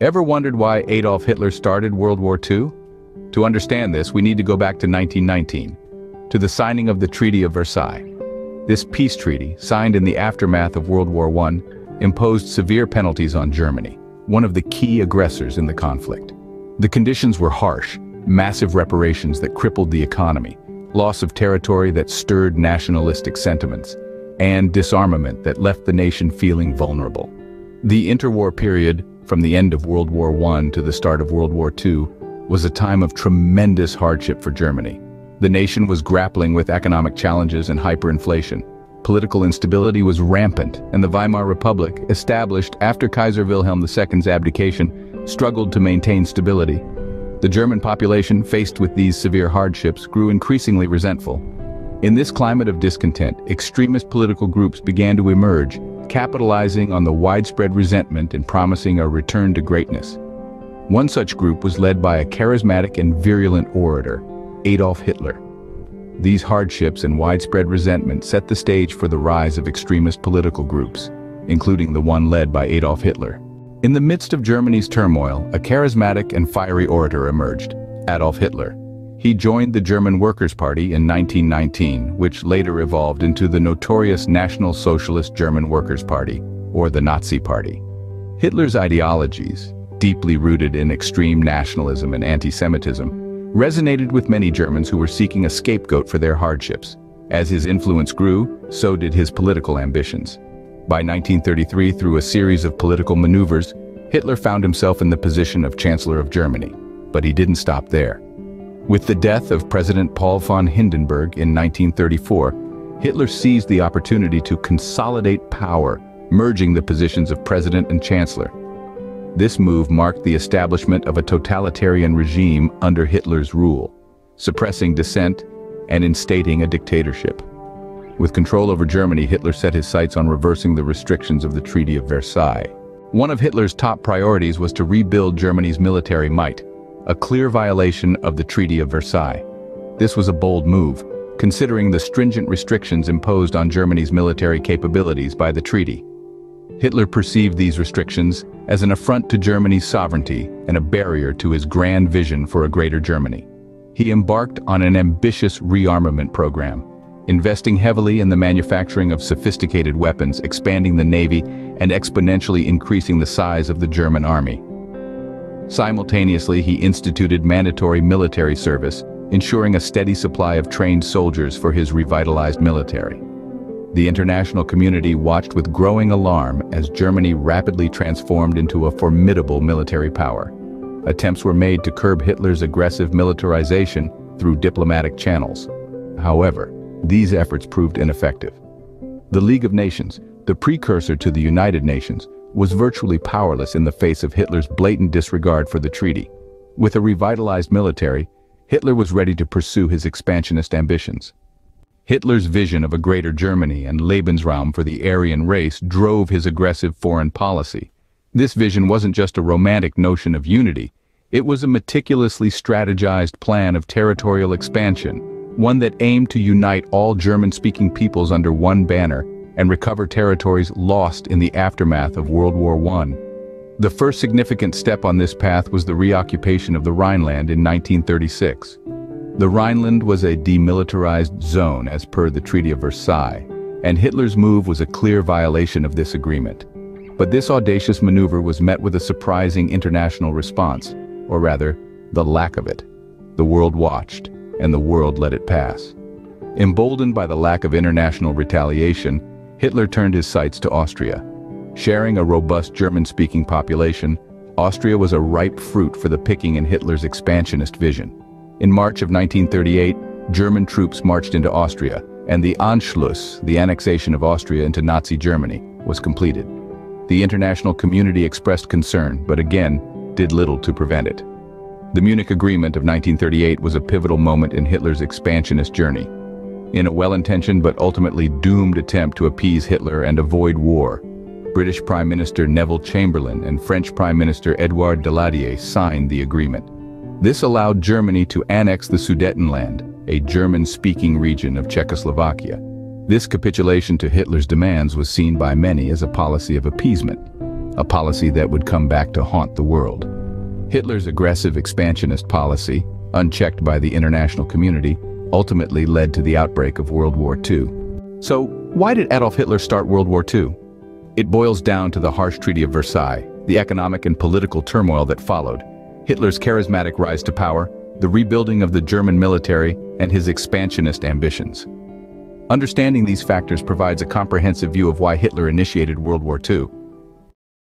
Ever wondered why Adolf Hitler started World War II? To understand this, we need to go back to 1919, to the signing of the Treaty of Versailles. This peace treaty, signed in the aftermath of World War I, imposed severe penalties on Germany, one of the key aggressors in the conflict. The conditions were harsh, massive reparations that crippled the economy, loss of territory that stirred nationalistic sentiments, and disarmament that left the nation feeling vulnerable. The interwar period, from the end of World War I to the start of World War II, was a time of tremendous hardship for Germany. The nation was grappling with economic challenges and hyperinflation. Political instability was rampant, and the Weimar Republic, established after Kaiser Wilhelm II's abdication, struggled to maintain stability. The German population, faced with these severe hardships, grew increasingly resentful. In this climate of discontent, extremist political groups began to emerge, capitalizing on the widespread resentment and promising a return to greatness. One such group was led by a charismatic and virulent orator, Adolf Hitler. These hardships and widespread resentment set the stage for the rise of extremist political groups, including the one led by Adolf Hitler. In the midst of Germany's turmoil, a charismatic and fiery orator emerged, Adolf Hitler. He joined the German Workers' Party in 1919, which later evolved into the notorious National Socialist German Workers' Party, or the Nazi Party. Hitler's ideologies, deeply rooted in extreme nationalism and anti-Semitism, resonated with many Germans who were seeking a scapegoat for their hardships. As his influence grew, so did his political ambitions. By 1933, through a series of political maneuvers, Hitler found himself in the position of Chancellor of Germany. But he didn't stop there. With the death of President Paul von Hindenburg in 1934, Hitler seized the opportunity to consolidate power, merging the positions of president and chancellor. This move marked the establishment of a totalitarian regime under Hitler's rule, suppressing dissent and instating a dictatorship. With control over Germany, Hitler set his sights on reversing the restrictions of the Treaty of Versailles. One of Hitler's top priorities was to rebuild Germany's military might, a clear violation of the Treaty of Versailles. This was a bold move, considering the stringent restrictions imposed on Germany's military capabilities by the treaty. Hitler perceived these restrictions as an affront to Germany's sovereignty and a barrier to his grand vision for a greater Germany. He embarked on an ambitious rearmament program, investing heavily in the manufacturing of sophisticated weapons, expanding the navy, and exponentially increasing the size of the German army. Simultaneously, he instituted mandatory military service, ensuring a steady supply of trained soldiers for his revitalized military. The international community watched with growing alarm as Germany rapidly transformed into a formidable military power. Attempts were made to curb Hitler's aggressive militarization through diplomatic channels. However, these efforts proved ineffective. The League of Nations, the precursor to the United Nations, was virtually powerless in the face of Hitler's blatant disregard for the treaty. With a revitalized military, Hitler was ready to pursue his expansionist ambitions. Hitler's vision of a greater Germany and Lebensraum for the Aryan race drove his aggressive foreign policy. This vision wasn't just a romantic notion of unity, it was a meticulously strategized plan of territorial expansion, one that aimed to unite all German-speaking peoples under one banner and recover territories lost in the aftermath of World War I. The first significant step on this path was the reoccupation of the Rhineland in 1936. The Rhineland was a demilitarized zone as per the Treaty of Versailles, and Hitler's move was a clear violation of this agreement. But this audacious maneuver was met with a surprising international response, or rather, the lack of it. The world watched, and the world let it pass. Emboldened by the lack of international retaliation, Hitler turned his sights to Austria. Sharing a robust German-speaking population, Austria was a ripe fruit for the picking in Hitler's expansionist vision. In March of 1938, German troops marched into Austria, and the Anschluss, the annexation of Austria into Nazi Germany, was completed. The international community expressed concern, but again, did little to prevent it. The Munich Agreement of 1938 was a pivotal moment in Hitler's expansionist journey. In a well-intentioned but ultimately doomed attempt to appease Hitler and avoid war, British Prime Minister Neville Chamberlain and French Prime Minister Edouard Daladier signed the agreement. This allowed Germany to annex the Sudetenland, a German-speaking region of Czechoslovakia. This capitulation to Hitler's demands was seen by many as a policy of appeasement. a policy that would come back to haunt the world. Hitler's aggressive expansionist policy, unchecked by the international community, ultimately led to the outbreak of World War II. So, why did Adolf Hitler start World War II? It boils down to the harsh Treaty of Versailles, the economic and political turmoil that followed, Hitler's charismatic rise to power, the rebuilding of the German military, and his expansionist ambitions. Understanding these factors provides a comprehensive view of why Hitler initiated World War II.